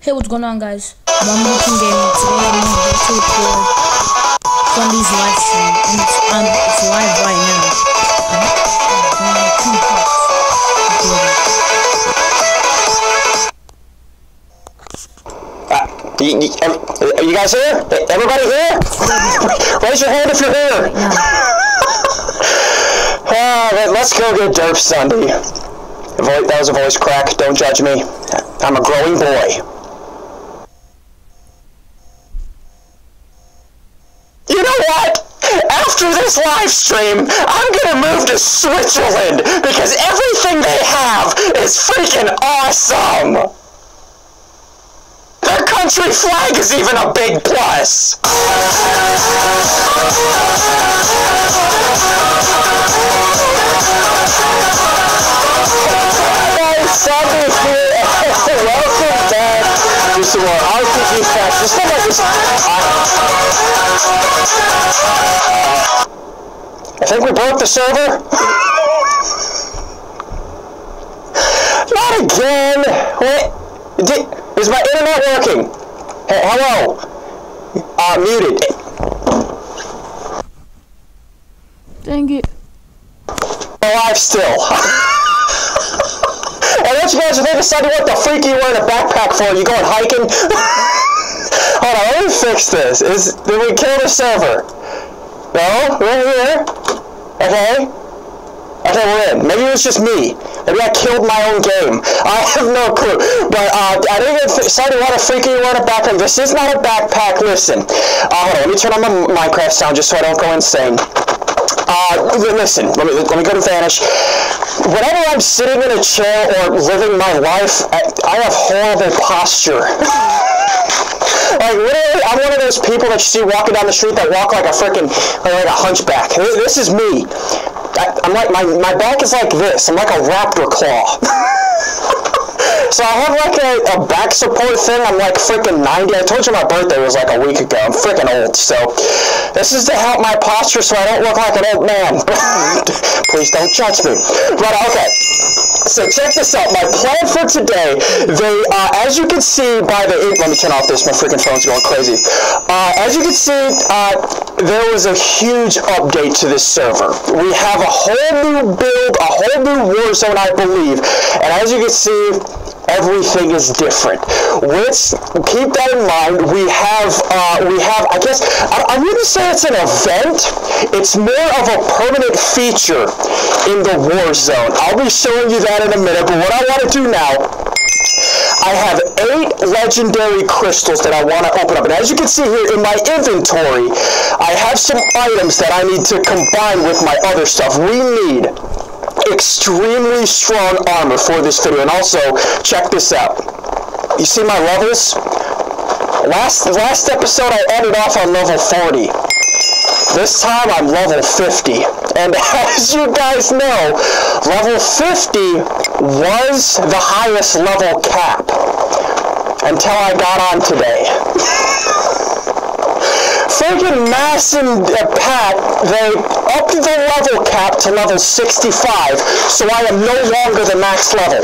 Hey, what's going on, guys? I'm Looking Gaming. Today I'm going to record Sundays live stream, and it's, um, it's live right now. Um, uh, two parts you, you, are you guys here? Everybody here? Raise your hand if you're here. Ah, let- let's go get Derp Sunday. That was a voice crack. Don't judge me. I'm a growing boy. What? After this live stream, I'm gonna move to Switzerland because everything they have is freaking awesome. Their country flag is even a big plus. Welcome back to some more RPG like I think we broke the server. Not again. Wait. Did, is my internet working? Hey, hello. Uh, muted. Dang it. Alive still. and what you guys thinking, Sunday, what the freak you wearing a backpack for? You going hiking? Hold on, let me fix this. Is did we kill the server? No? We're here? Okay. Okay, we're in. Maybe it was just me. Maybe I killed my own game. I have no clue. But uh, I didn't even th- Sunday, what a freak are you a backpack? This is not a backpack. Listen. Uh, on, let me turn on my Minecraft sound just so I don't go insane. Uh, listen, let me, let me go to Vanish. Whenever I'm sitting in a chair or living my life, I, I have horrible posture. like, literally, I'm one of those people that you see walking down the street that walk like a freaking, like, a hunchback. This is me. I, I'm like, my, my back is like this. I'm like a raptor claw. So I have like a, a back support thing. I'm like freaking 90. I told you my birthday was like a week ago. I'm freaking old. So this is to help my posture so I don't look like an old man. Please don't judge me. But okay. So check this out. My plan for today, they, uh, as you can see by the, let me turn off this. My freaking phone's going crazy. Uh, as you can see, uh, there was a huge update to this server. We have a whole new build, a whole new war zone, I believe. And as you can see, everything is different. Let's keep that in mind. We have, uh, we have. I guess I, I wouldn't say it's an event. It's more of a permanent feature in the war zone. I'll be showing you that in a minute. But what I want to do now. I have eight legendary crystals that I want to open up. And as you can see here in my inventory, I have some items that I need to combine with my other stuff. We need extremely strong armor for this video. And also, check this out. You see my levels? Last last episode I ended off on level 40. This time I'm level 50. And as you guys know, level 50 was the highest level cap until I got on today. Friggin' Mass and Pat, they upped the level cap to level 65, so I am no longer the max level.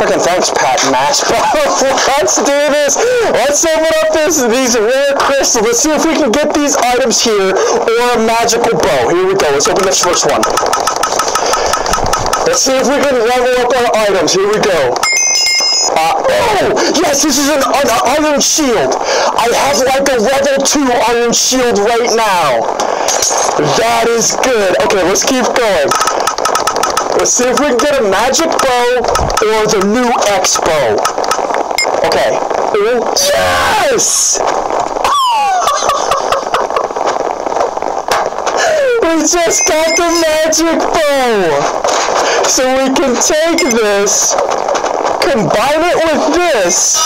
Friggin' thanks, Pat Mass. Let's do this. Let's open up this these rare crystals. Let's see if we can get these items here or a magical bow. Here we go. Let's open this first one. Let's see if we can level up our items. Here we go. Uh, oh, yes, this is an, an iron shield. I have like a level 2 iron shield right now. That is good. Okay, let's keep going. Let's see if we can get a magic bow or the new bow. Okay. Oh, yes! we just got the magic bow! So we can take this, combine it with this,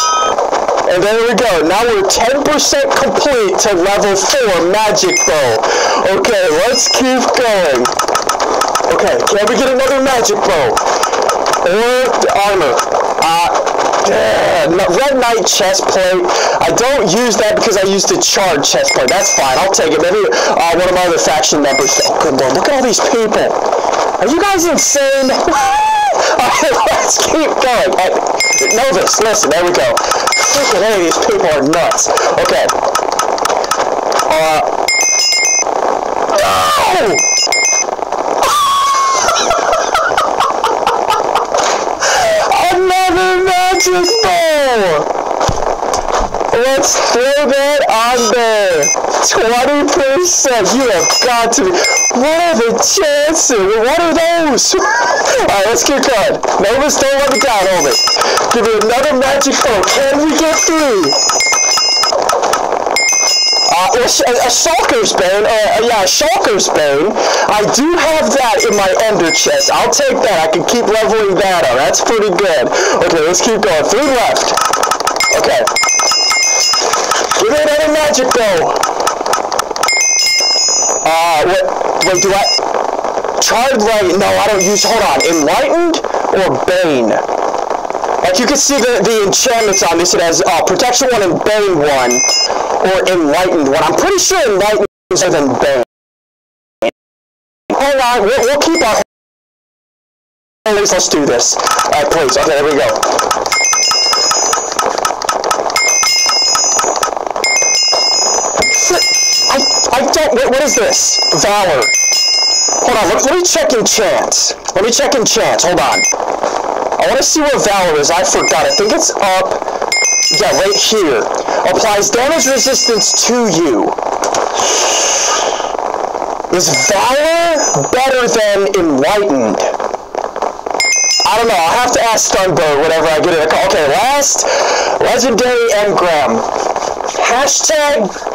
and there we go. Now we're 10% complete to level 4 magic bow. Okay, let's keep going. Okay, can we get another magic bow? Or armor? Uh, yeah, red knight chest plate. I don't use that because I use the charred chest plate. That's fine. I'll take it. Maybe uh, one of my other faction members. Oh, good lord! Look at all these people. Are you guys insane? Let's keep going. Hey, Novus, listen, there we go. Freaking hey, these people are nuts. Okay. Uh. No! Another magic bow! Let's throw that on there. 20%. You have got to be. What are the chances? What are those? Alright, let's keep going. Novus, don't let me down, hold it. Give me another magic bow. Can we get through? Uh, a, a Shulker's Bane, uh, yeah, a Shulker's Bane. I do have that in my Ender chest. I'll take that. I can keep leveling that up. That's pretty good. Okay, let's keep going. Three left. Okay. Give me another magic bow. Uh, wait, wait, do I... Charred Light, no, I don't use, hold on, Enlightened or Bane? Like, you can see the, the enchantments on this. It has uh, Protection 1 and Bane 1, or Enlightened 1. I'm pretty sure Enlightened is better than Bane. Hold on, we'll, we'll keep our... At let's do this. Alright, please. Okay, there we go. What, what is this? Valor. Hold on, let, let me check enchants. Let me check enchants, hold on. I want to see where Valor is, I forgot. I think it's up, yeah, right here. Applies damage resistance to you. Is Valor better than Enlightened? I don't know, I'll have to ask Stunbird whenever I get it. Okay, last, Legendary Engram. Hashtag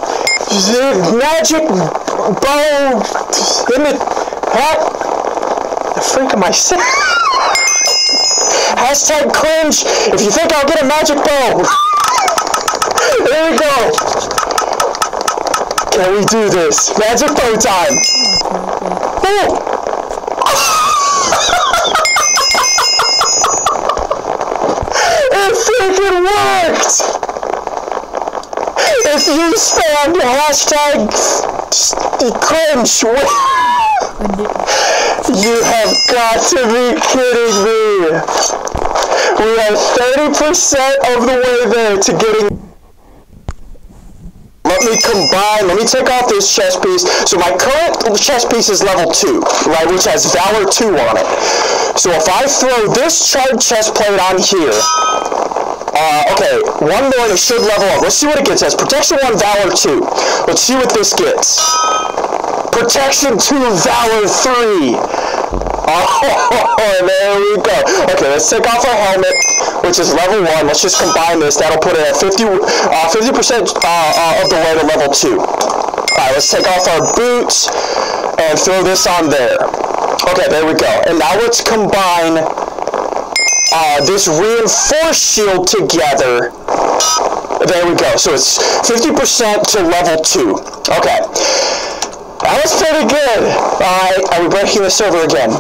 magic bow the what? The freak am I saying? Hashtag cringe if you think I'll get a magic bow. There we go. Can we do this? Magic bow time. Oh. it freaking worked! If you spam hashtag cringe, you have got to be kidding me. We are 30% of the way there to getting combine, let me take off this chest piece. So my current chest piece is level 2, right, which has Valor 2 on it. So if I throw this charred chest plate on here, uh, okay, one more and it should level up. Let's see what it gets as. Protection 1, Valor 2. Let's see what this gets. Protection 2, Valor 3. Oh, there we go. Okay, let's take off our helmet, which is level 1. Let's just combine this. That'll put it at 50, uh, 50% uh, uh, of the way to level 2. Alright, let's take off our boots and throw this on there. Okay, there we go. And now let's combine uh, this reinforced shield together. There we go. So it's 50% to level 2. Okay. That was pretty good. Uh, are we breaking the server again?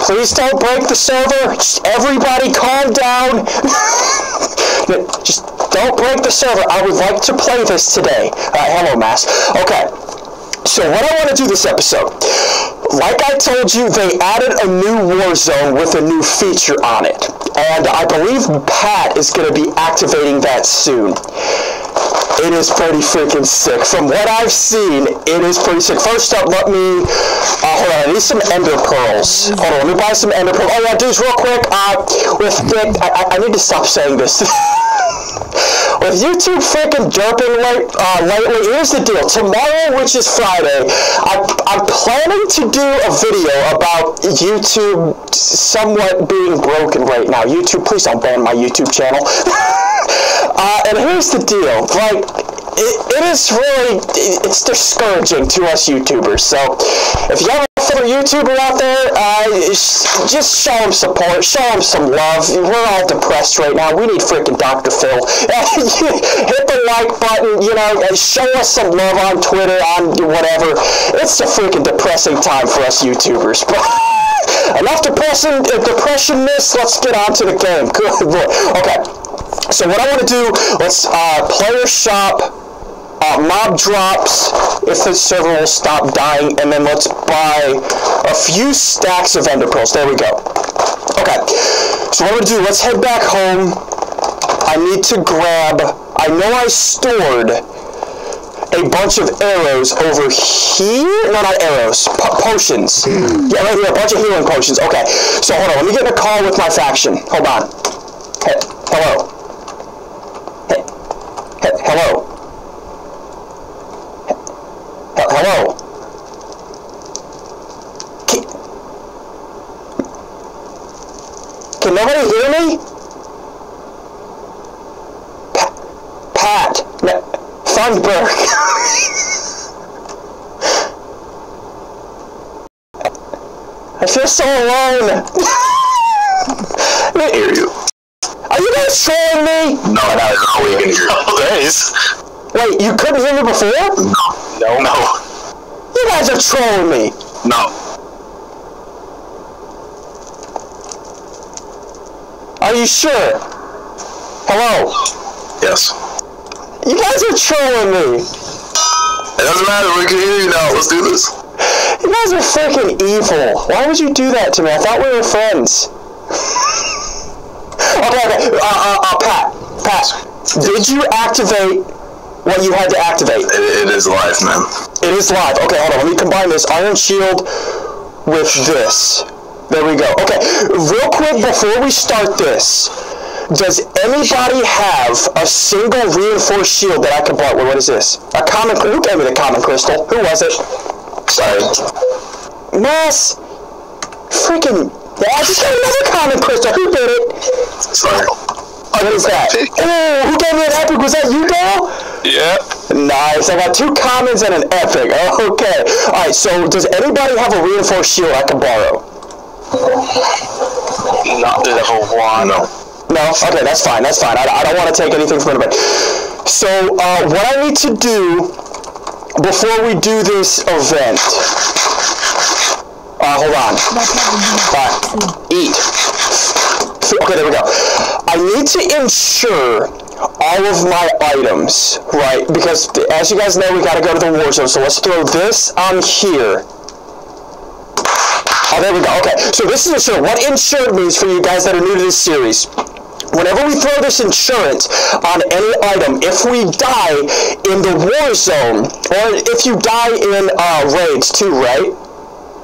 Please don't break the server. Just everybody calm down. Just don't break the server. I would like to play this today. Uh, hello, Mass. Okay. So what I want to do this episode, like I told you, they added a new war zone with a new feature on it. And I believe Pat is going to be activating that soon. It is pretty freaking sick. From what I've seen, it is pretty sick. First up, let me, uh, hold on, I need some ender pearls. Hold on, let me buy some ender pearls. Oh yeah, dudes, real quick, uh, with Dick, I, I need to stop saying this. With YouTube freaking derping late, uh, lately, here's the deal. Tomorrow, which is Friday, I, I'm planning to do a video about YouTube somewhat being broken right now. YouTube, please don't ban my YouTube channel. uh, and here's the deal. Like, it, it is really, it's discouraging to us YouTubers. So, if you fellow YouTuber out there, uh, just show him support, show him some love. We're all depressed right now. We need freaking Dr. Phil. Hit the like button, you know, show us some love on Twitter, on whatever. It's a freaking depressing time for us YouTubers. But enough depression, uh, depressionness. Let's get on to the game. Good. Okay. So what I want to do, let's uh, player shop uh, mob drops if the server will stop dying, and then let's buy a few stacks of ender pearls. There we go. Okay. So what I'm gonna do? Let's head back home. I need to grab. I know I stored a bunch of arrows over here. No, not arrows. Po- potions. Yeah, right here. A bunch of healing potions. Okay. So hold on. Let me get in a call with my faction. Hold on. Hey, hello. Hey, he- hello. He- hello. Can, can nobody hear me? Pa- Pat. No, Thunberg. I feel so alone. I hear you. Are you guys trolling me? No, not at all. We can hear you. Days. Wait, you couldn't hear me before? No. No. No. You guys are trolling me. No. Are you sure? Hello? Yes. You guys are trolling me. It doesn't matter. We can hear you now. Let's do this. You guys are freaking evil. Why would you do that to me? I thought we were friends. okay, okay. Uh, uh, uh, Pat. Pat. Did you activate what you had to activate? It, it is live, man. It is live. Okay, hold on. Let me combine this Iron Shield with this. There we go. Okay, real quick before we start this, does anybody have a single reinforced shield that I can borrow? What is this? A common. Who gave me the common crystal? Who was it? Sorry. Mass. Freaking. I just got another common crystal. Who did it? Sorry. What is that? Oh, who gave me an epic? Was that you, Dale? Yeah. Nice. I got two commons and an epic. Okay. All right. So, does anybody have a reinforced shield I can borrow? Not level one. No. No. Okay, that's fine. That's fine. I, I don't want to take anything from anybody. So, uh, what I need to do before we do this event. Uh, hold on. That's how we do Fine. Eat. Okay, there we go. I need to ensure all of my items, right? Because as you guys know, we gotta go to the war zone. So let's throw this on here. Oh, there we go. Okay, so this is insured. What insured means for you guys that are new to this series. Whenever we throw this insurance on any item, if we die in the war zone, or if you die in uh, raids too, right?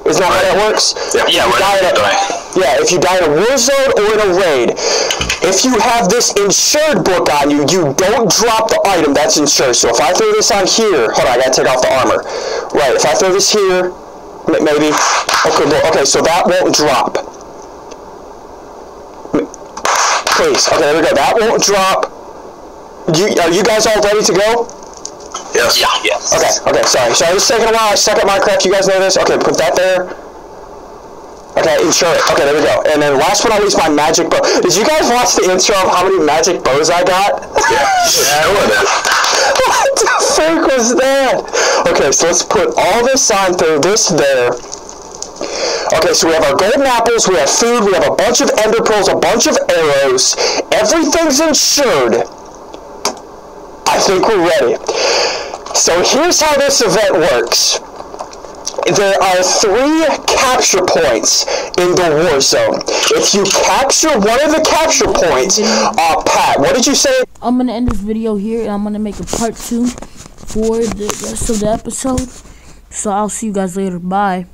Isn't that how that works? Yeah. Yeah, You we're die in a- yeah, if you die in a war zone or in a raid, if you have this insured book on you, you don't drop the item that's insured. So if I throw this on here, hold on, I gotta take off the armor. Right, if I throw this here, maybe. Okay, well, okay, so that won't drop. Please, okay, there we go. That won't drop. You, are you guys all ready to go? Yes. Yeah. Yes. Okay, okay, sorry. Sorry, this is taking a while. I suck at Minecraft. You guys know this? Okay, put that there. Okay, insure it. Okay, there we go. And then last but not least, my magic bow. Did you guys watch the intro of how many magic bows I got? Yeah. Know that. What the frick was that? Okay, so let's put all this on through this there. Okay, so we have our golden apples, we have food, we have a bunch of ender pearls, a bunch of arrows. Everything's insured. I think we're ready. So here's how this event works. There are three capture points in the war zone. If you capture one of the capture points, uh, Pat, what did you say? I'm gonna end this video here and I'm gonna make a part two for the rest of the episode. So I'll see you guys later. Bye.